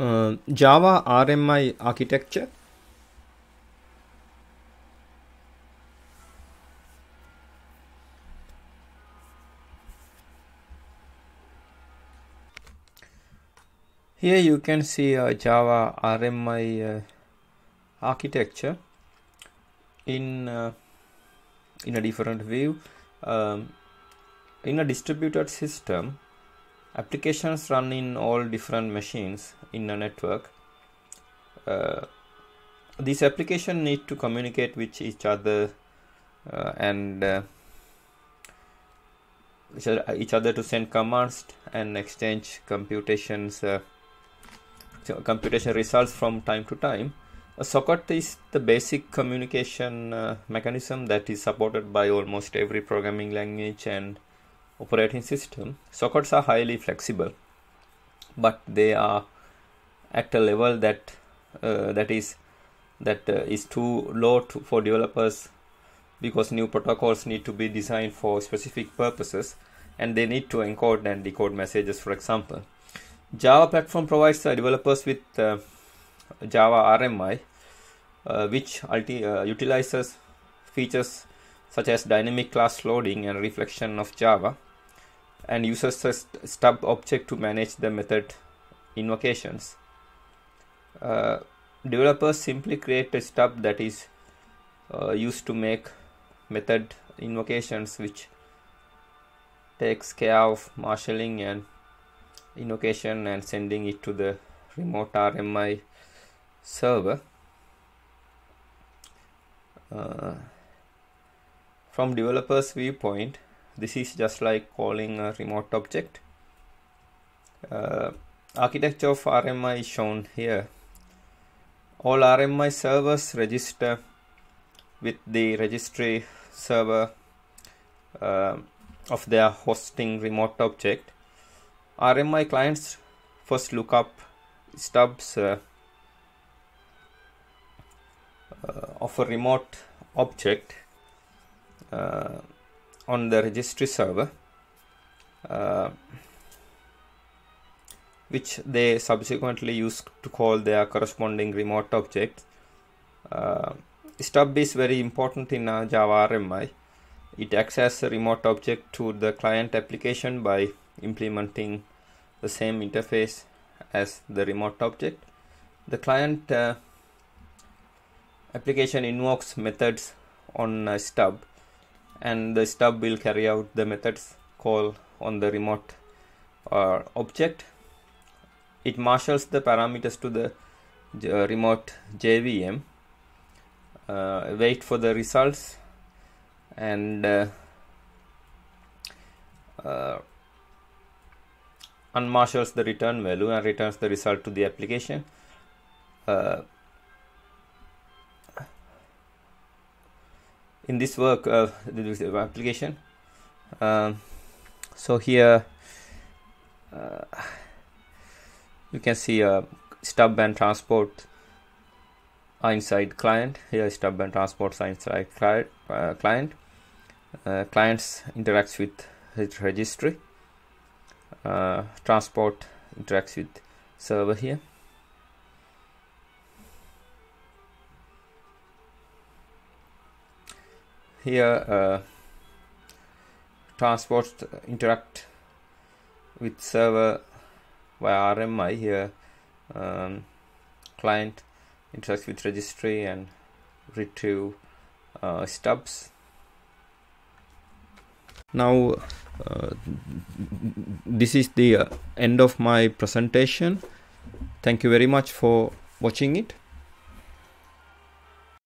uh, Java RMI architecture. Here you can see a Java RMI uh, architecture in uh, in a different view. Um, in a distributed system, applications run in all different machines in a network. Uh, these applications need to communicate with each other uh, and uh, each other to send commands and exchange computations uh, computation results from time to time. A socket is the basic communication uh, mechanism that is supported by almost every programming language and operating system. Sockets are highly flexible, but they are at a level that uh, that is that uh, is too low to, for developers because new protocols need to be designed for specific purposes and they need to encode and decode messages for example java platform provides uh, developers with uh, java rmi uh, which ulti- uh, utilizes features such as dynamic class loading and reflection of java and uses a st- stub object to manage the method invocations uh, developers simply create a stub that is uh, used to make method invocations which takes care of marshalling and invocation and sending it to the remote RMI server. Uh, from developer's viewpoint, this is just like calling a remote object. Uh, architecture of RMI is shown here. All RMI servers register with the registry server uh, of their hosting remote object. RMI clients first look up stubs uh, uh, of a remote object uh, on the registry server uh, which they subsequently use to call their corresponding remote object. Uh, stub is very important in uh, Java RMI. It acts as a remote object to the client application by implementing the same interface as the remote object. The client uh, application invokes methods on a stub and the stub will carry out the methods call on the remote uh, object. It marshals the parameters to the uh, remote JVM, uh, wait for the results and uh, uh, unmarshals the return value and returns the result to the application. In this work, uh, this application, um, so here uh, you can see a stub and transport inside client. Here stub and transport inside client. Uh, client. Uh, clients interacts with registry uh, transport interacts with server here here uh, transports interact with server via RMI here um, client interacts with registry and retrieve uh, stubs. Now uh, this is the uh, end of my presentation. Thank you very much for watching it